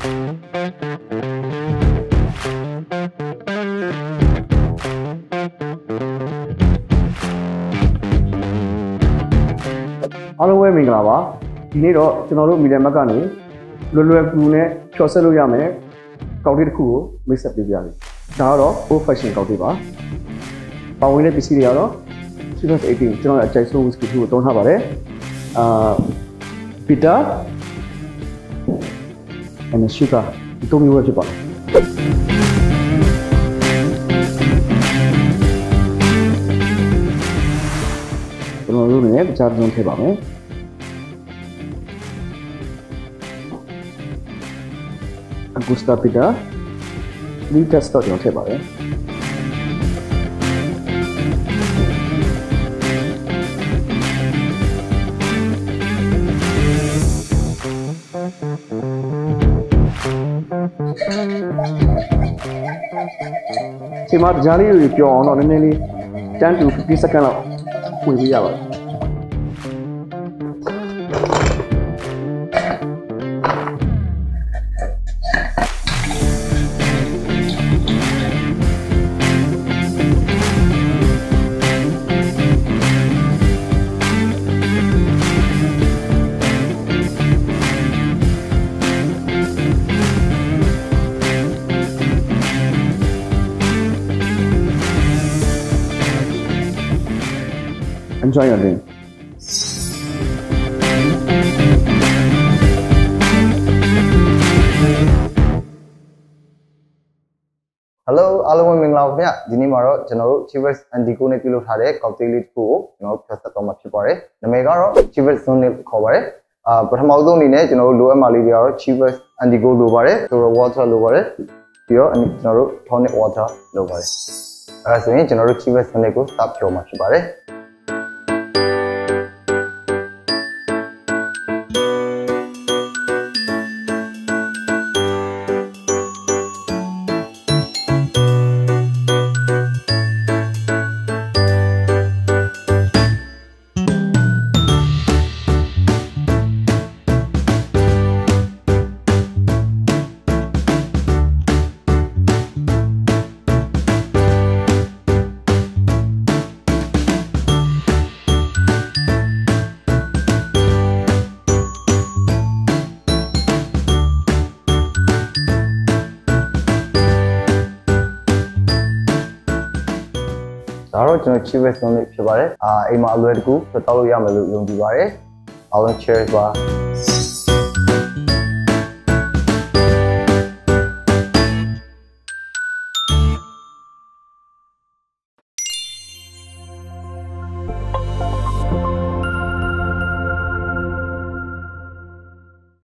အားလုံးပဲမင်္ဂလာပါဒီနေ့တော့ကျွန်တော်တို့မီဒီယာမက်ကနေလွယ်လွယ်ကူကူနဲ့ဖြော်ဆက်လို့ရမယ်ကောက်တေးတစ်ခုကိုမိတ်ဆက်ပေးပြမယ်ဒါကတော့ old fashion ကောက်တေးပါပါဝင်တဲ့ပစ္စည်းတွေကတော့ Series 18ကျွန်တော်အကြိုက်ဆုံး whisky ကိုသုံးထားပါတယ်အာ bitter and sugar ဒီသုံးမျိုးပဲဖြစ်ပါတယ်ကျွန်တော်တို့လည်းတခြားသုံးထည့်ပါမယ် Augusta Pita ဒီတက်စတော့ကျွန်တော်ထည့်ပါတယ် ဒီမှာကြားလေးတွေပျော်အောင်တော့နည်းနည်းလေး10 to 15 second လောက်ဝင်ပြရပါတယ်။ Enjoy your drink. Hello အားလုံးပဲမင်္ဂလာပါခင်ဗျဒီနေ့မှာတော့ကျွန်တော်တို့ Chivas Antico နဲ့ပြုလုပ်ထားတဲ့ cocktail လေးတစ်ခုကိုကျွန်တော်တို့ဖြတ်ဆက်သွားမှာဖြစ်ပါတယ်နာမည်ကတော့ Chivas Zone နဲ့ခေါ်ပါတယ်အာပထမဆုံးအနေနဲ့ကျွန်တော်တို့လိုအပ်မှလေးတွေကတော့ Chivas Antico လိုပါတယ်ဆိုတော့ water လိုပါတယ်ပြီးတော့ကျွန်တော်တို့ tonic water လိုပါတယ်အဲဒါဆိုရင်ကျွန်တော်တို့ Chivas Zone ကိုစဖြောမှာဖြစ်ပါတယ် ဒါတော့ကျွန်တော် cheapest loan လေးဖြစ်ပါတယ်အာအိမ်မှာအလွယ်တကူတောက်လို့ရမယ်လို့ယုံကြည်ပါတယ်အားလုံး cheers ပါ